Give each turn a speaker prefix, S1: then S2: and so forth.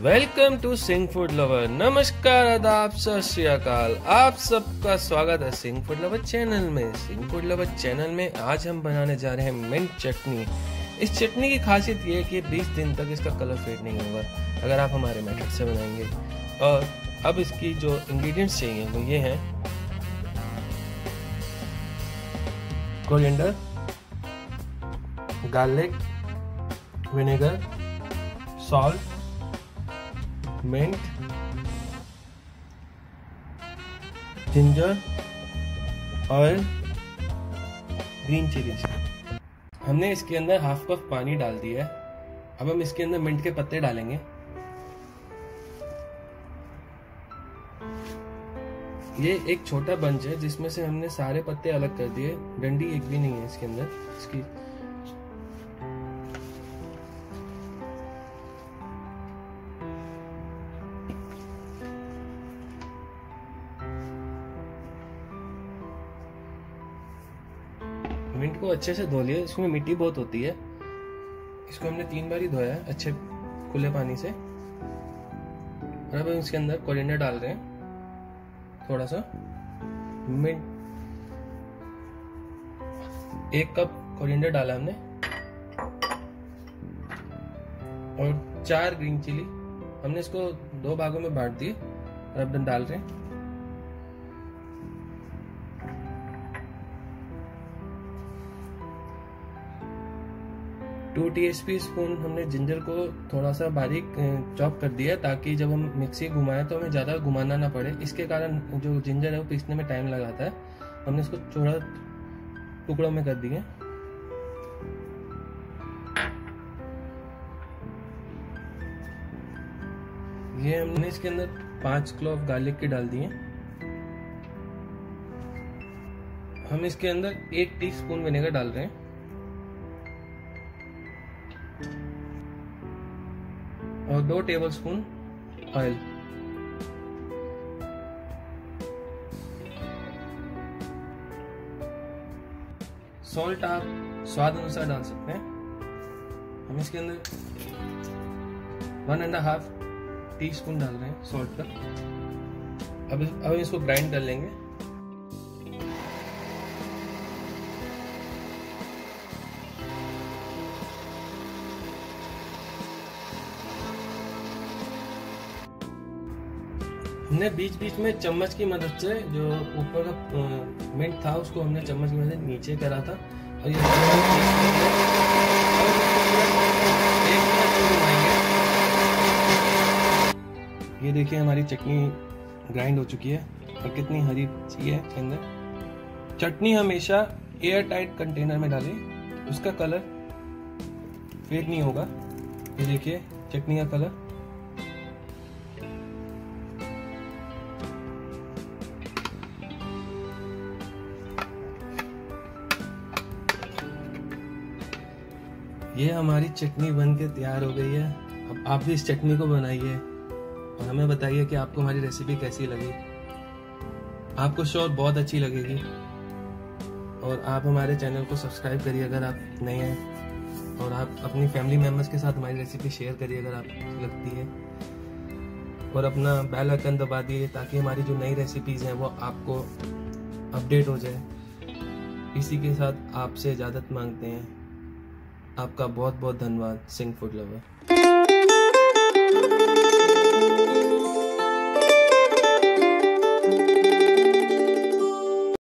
S1: Welcome to Singh food lover नमस्कार आदाब सत आप सबका स्वागत है सिंह फ़ूड लवर चैनल में। सिंह फ़ूड लवर चैनल में आज हम बनाने जा रहे हैं मिंट चटनी। इस चटनी की खासियत ये है कि 20 दिन तक इसका कलर फेड नहीं होगा। अगर आप हमारे मेथड से बनाएँगे। और अब इसकी जो इंग्रेडिएंट्स चाहिए वो ये हैं। Coriander garlic vinegar salt mint ginger oil green chillies हमने इसके अंदर हाफ़ कप पानी डाल दिया है। अब हम इसके अंदर मिंट के पत्ते डालेंगे। ये एक छोटा बंच है, जिसमें से हमने सारे पत्ते अलग कर दिए। डंडी एक भी नहीं है इसके अंदर। इसकी मिंट को अच्छे से धो लिया इसमें मिट्टी बहुत होती है। इसको हमने तीन बार ही धोया है, अच्छे खुले पानी से। और अब हम इसके अंदर कोरिएंडर डाल रहे हैं थोड़ा सा मिंट। एक कप कोरिएंडर डाला हमने। और चार ग्रीन चिली हमने इसको दो भागों में बांट दिए और अब डाल रहे हैं। टू टी स्पून हमने जिंजर को थोड़ा सा बारीक चॉप कर दिया ताकि जब हम मिक्सी घुमाएँ तो हमें ज़्यादा घुमाना ना पड़े। इसके कारण जो जिंजर है वो पीसने में टाइम लगाता है। हमने इसको थोड़ा टुकड़ों में कर दिए। ये हमने इसके अंदर पाँच क्लोव गार्लिक के डाल दिए। हम इसके अंदर एक टीस्पून विनेगर डाल रहे हैं। दो टेबल स्पून ऑयल सॉल्ट आप स्वाद अनुसार डाल सकते हैं। हम इसके अंदर one and half teaspoon डाल रहे हैं सॉल्ट का। अब अब इसको ग्राइंड कर लेंगे। हमने बीच बीच में चम्मच की मदद से जो ऊपर का मिंट था, उसको हमने चम्मच की मदद से नीचे करा था। और ये ये देखिए हमारी चटनी ग्राइंड हो चुकी है। और कितनी हरी है इसके अंदर। चटनी हमेशा एयर टाइट कंटेनर में डालें। उसका कलर फेड नहीं होगा। ये देखिए, चटनी का कलर ये हमारी चटनी बन के तैयार हो गई है। अब आप भी इस चटनी को बनाइए और हमें बताइए कि आपको हमारी रेसिपी कैसी लगी। आपको श्योर बहुत अच्छी लगेगी। और आप हमारे चैनल को सब्सक्राइब करिए अगर आप नए हैं। और आप अपनी फैमिली मेंबर्स के साथ हमारी रेसिपी शेयर करिए अगर आपको लगती है। और अपना बेल आइकन दबा दिए ताकि हमारी जो नई रेसिपीज़ हैं वो आपको अपडेट हो जाए। इसी के साथ आपसे इजाज़त मांगते हैं। आपका बहुत बहुत धन्यवाद सिंह फ़ूड लवर।